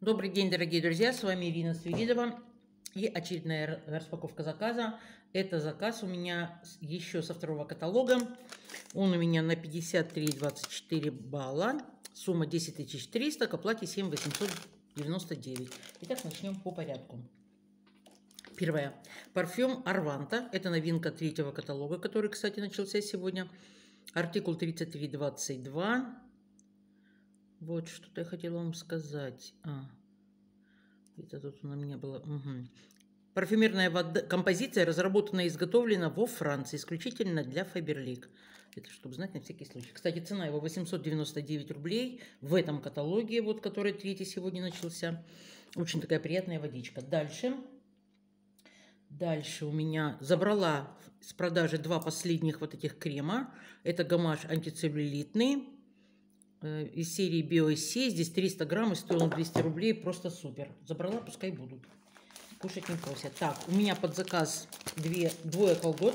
Добрый день, дорогие друзья, с вами Ирина Свиридова и очередная распаковка заказа. Это заказ у меня еще со второго каталога. Он у меня на 53,24 балла. Сумма 10 300, к оплате 7 899. Итак, начнем по порядку. Первое. Парфюм Арванта. Это новинка третьего каталога, который, кстати, начался сегодня. Артикул 3322. Вот что-то я хотела вам сказать. А, это тут у меня было. Угу. Парфюмерная вода, композиция разработана и изготовлена во Франции, исключительно для Фаберлик. Это чтобы знать на всякий случай. Кстати, цена его 899 рублей в этом каталоге, вот который третий сегодня начался. Очень такая приятная водичка. Дальше. Дальше у меня забрала с продажи два последних вот этих крема. Это гамаш антицеллюлитный из серии BioSC. Здесь 300 грамм и стоил 200 рублей. Просто супер. Забрала, пускай будут. Кушать не просят. Так, у меня под заказ две, двое колгот.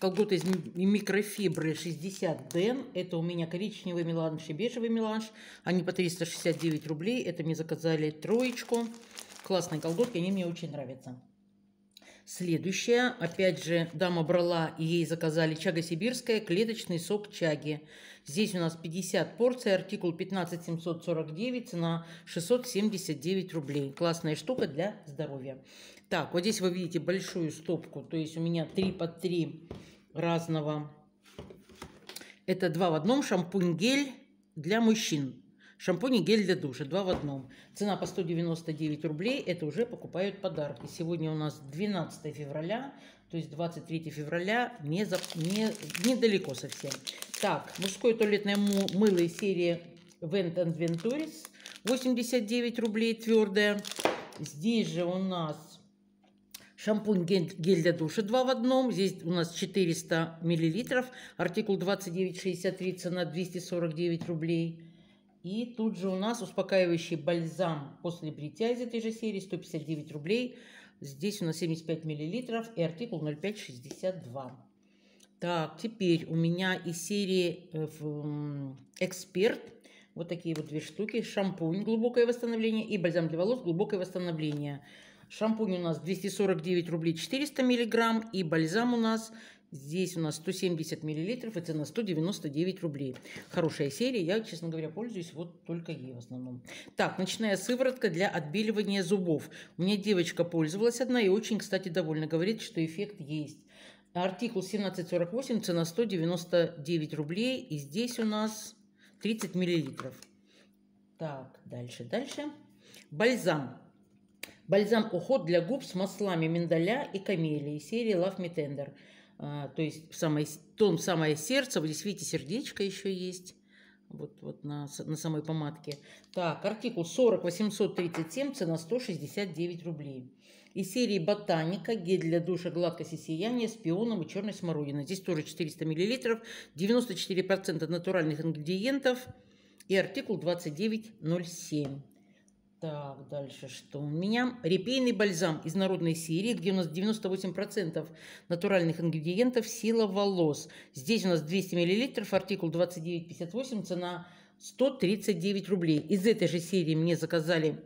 Колготы из микрофибры 60 ден. Это у меня коричневый меланж и бежевый меланж. Они по 369 рублей. Это мне заказали троечку. Классные колготки, они мне очень нравятся. Следующая, опять же, дама брала и ей заказали чага сибирская, клеточный сок чаги. Здесь у нас 50 порций, артикул 15749, цена 679 рублей. Классная штука для здоровья. Так, вот здесь вы видите большую стопку, то есть у меня 3 по 3 разного. Это два в одном, шампунь-гель для мужчин. Шампунь и гель для душа, два в одном. Цена по 199 рублей, это уже покупают подарки. Сегодня у нас 12 февраля, то есть 23 февраля, не, за, не, недалеко совсем. Так, мужское туалетное мыло из серии Vent Venturis, 89 рублей твердое. Здесь же у нас Шампунь гель, гель для душа 2 в одном. Здесь у нас 400 миллилитров. Артикул 2963, цена 249 рублей. И тут же у нас успокаивающий бальзам после бритья из этой же серии, 159 рублей. Здесь у нас 75 миллилитров и артикул 0562. Так, теперь у меня из серии э, Эксперт вот такие вот две штуки. Шампунь глубокое восстановление и бальзам для волос глубокое восстановление. Шампунь у нас 249 рублей 400 миллиграмм и бальзам у нас Здесь у нас 170 миллилитров и цена 199 рублей. Хорошая серия. Я, честно говоря, пользуюсь вот только ей в основном. Так, ночная сыворотка для отбеливания зубов. У меня девочка пользовалась одна и очень, кстати, довольна. Говорит, что эффект есть. Артикул 1748, цена 199 рублей. И здесь у нас 30 миллилитров. Так, дальше, дальше. Бальзам. Бальзам уход для губ с маслами миндаля и камелии серии Love Me Tender. А, то есть в самое, том самое сердце, вот здесь видите, сердечко еще есть, вот, вот на, на самой помадке. Так, артикул 40 837, цена 169 рублей. Из серии Ботаника, гель для душа гладкость и сияние с пионом и черной смородиной. Здесь тоже 400 мл, 94% натуральных ингредиентов и артикул 2907. Так, дальше что у меня? Репейный бальзам из народной серии, где у нас 98% натуральных ингредиентов, сила волос. Здесь у нас 200 мл, артикул 29,58, цена 139 рублей. Из этой же серии мне заказали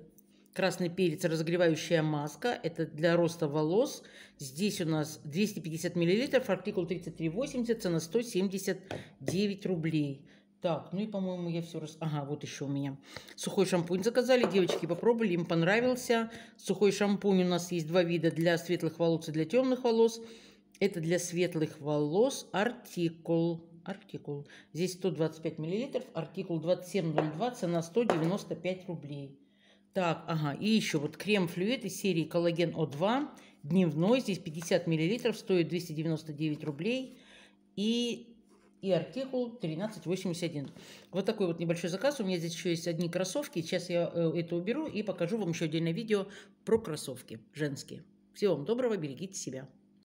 красный перец, разогревающая маска. Это для роста волос. Здесь у нас 250 мл, артикул 33,80, цена 179 рублей. Так, ну и, по-моему, я все раз... Ага, вот еще у меня. Сухой шампунь заказали, девочки попробовали, им понравился. Сухой шампунь у нас есть два вида для светлых волос и для темных волос. Это для светлых волос артикул. Артикул. Здесь 125 миллилитров, артикул 2702, цена 195 рублей. Так, ага, и еще вот крем-флюид из серии коллаген О2, дневной, здесь 50 миллилитров, стоит 299 рублей. И и артикул 1381. Вот такой вот небольшой заказ. У меня здесь еще есть одни кроссовки. Сейчас я э, это уберу и покажу вам еще отдельное видео про кроссовки женские. Всего вам доброго, берегите себя.